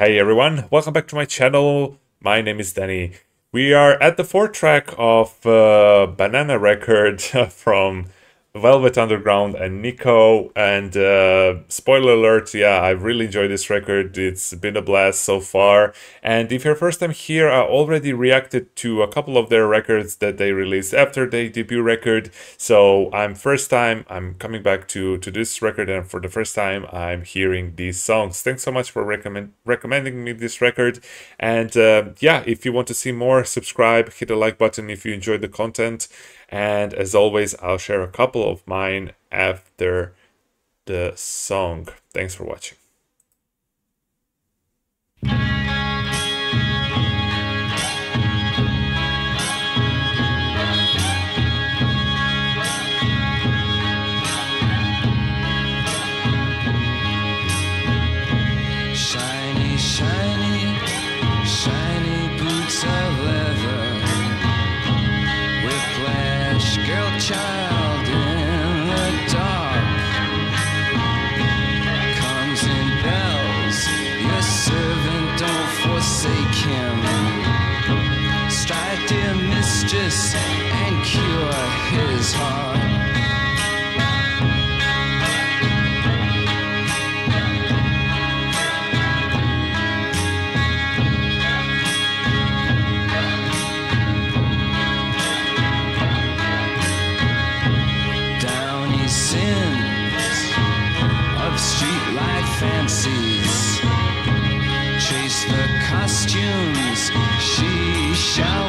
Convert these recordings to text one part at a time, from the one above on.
Hey everyone, welcome back to my channel. My name is Danny. We are at the fourth track of uh, Banana Record from Velvet Underground and Nico. And uh, spoiler alert, yeah, I really enjoyed this record. It's been a blast so far. And if you're first time here, I already reacted to a couple of their records that they released after their debut record. So I'm first time, I'm coming back to, to this record and for the first time I'm hearing these songs. Thanks so much for recommend, recommending me this record. And uh, yeah, if you want to see more, subscribe, hit the like button if you enjoyed the content. And as always, I'll share a couple of mine after the song. Thanks for watching. And cure his heart. Sins of streetlight fancies. Chase the costumes she shall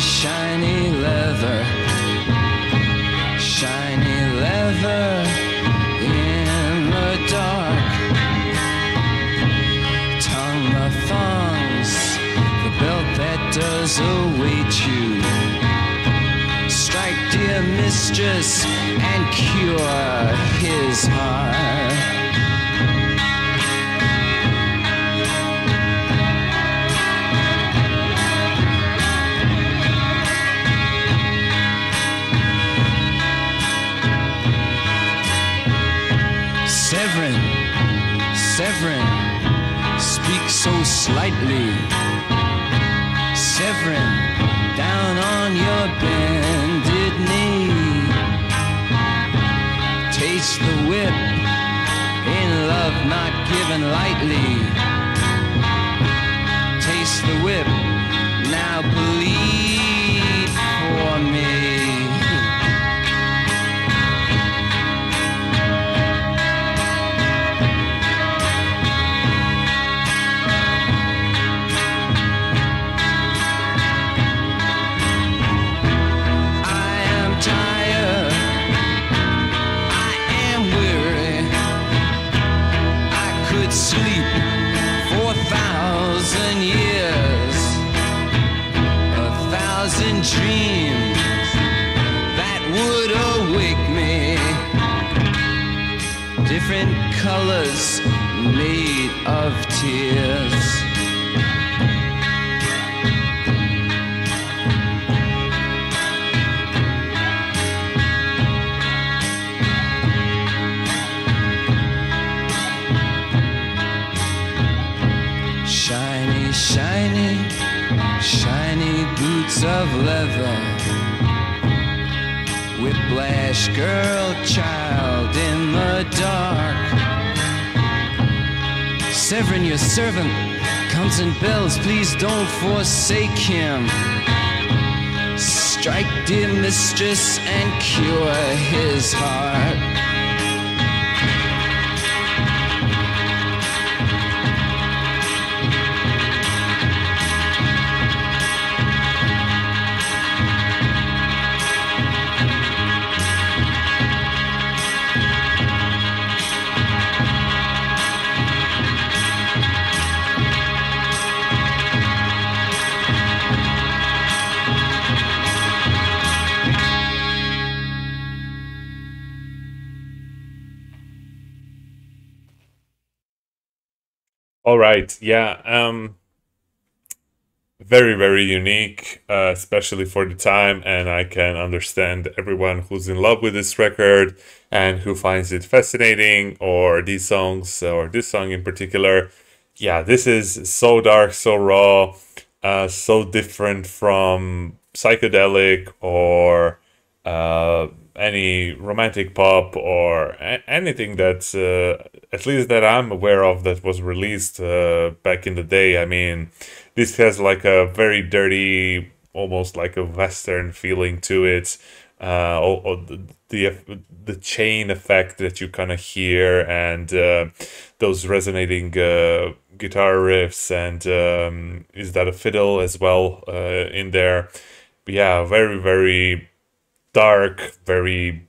shiny, leather. Shiny leather in the dark. Tongue the thongs, the belt that does await you. Strike, dear mistress, and cure his heart. Slightly. Severin, down on your bended knee. Taste the whip in love not given lightly. Taste the whip, different dreams that would awake me, different colors made of tears. Leather. Whiplash girl, child in the dark. Severin, your servant, comes and bells. Please don't forsake him. Strike, dear mistress, and cure his heart. All right, yeah. Um, very very unique, uh, especially for the time, and I can understand everyone who's in love with this record and who finds it fascinating, or these songs, or this song in particular. Yeah, this is so dark, so raw, uh, so different from psychedelic or uh, any romantic pop or anything that, uh, at least that I'm aware of, that was released uh, back in the day. I mean, this has like a very dirty, almost like a western feeling to it. Uh, or, or the, the the chain effect that you kind of hear and uh, those resonating uh, guitar riffs and um, is that a fiddle as well uh, in there? But yeah, very very dark, very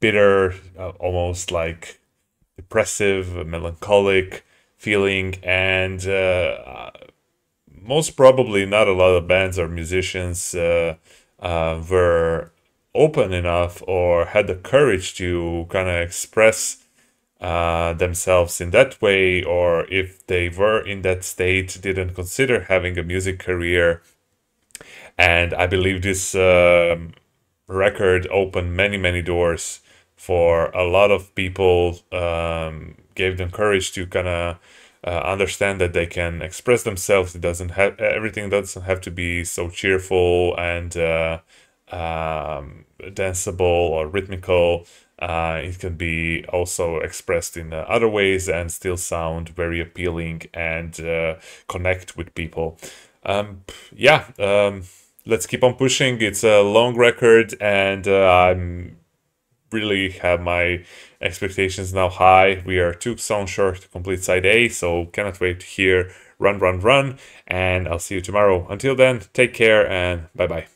bitter, uh, almost like depressive, melancholic feeling, and uh, most probably not a lot of bands or musicians uh, uh, were open enough or had the courage to kind of express uh, themselves in that way, or if they were in that state, didn't consider having a music career and I believe this um record opened many many doors for a lot of people. Um, gave them courage to kind of uh, understand that they can express themselves. It doesn't have everything doesn't have to be so cheerful and uh, um, danceable or rhythmical. Uh, it can be also expressed in uh, other ways and still sound very appealing and uh, connect with people. Um, yeah, um, let's keep on pushing. It's a long record, and uh, I'm really have my expectations now high. We are two songs short to complete side A, so cannot wait to hear Run, Run, Run. And I'll see you tomorrow. Until then, take care and bye bye.